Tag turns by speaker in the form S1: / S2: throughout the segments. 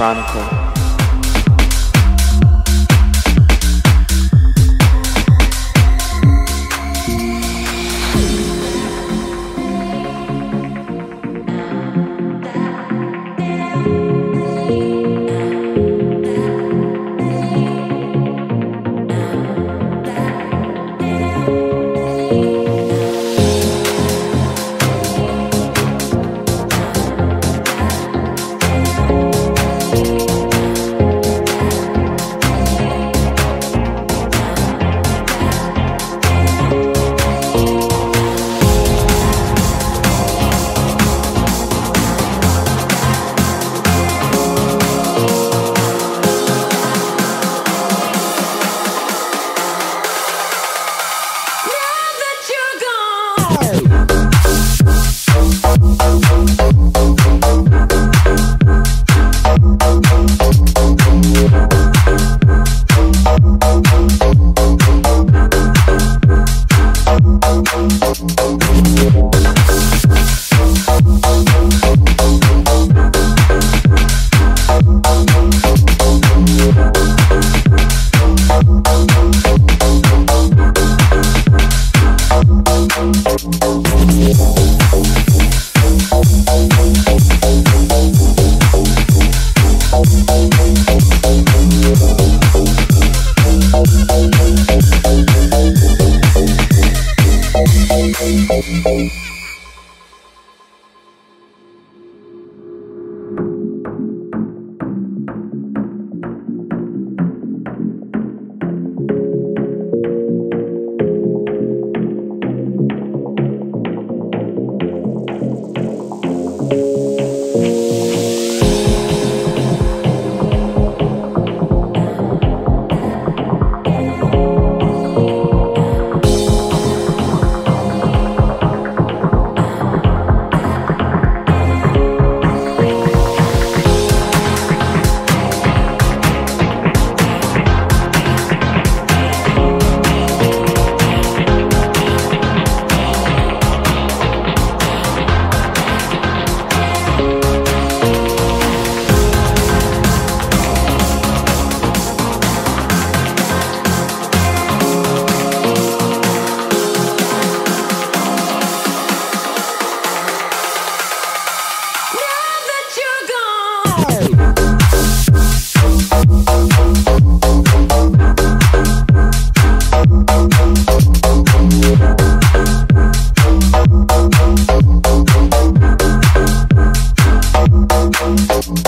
S1: Chronicle.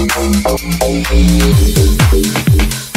S2: Thank you.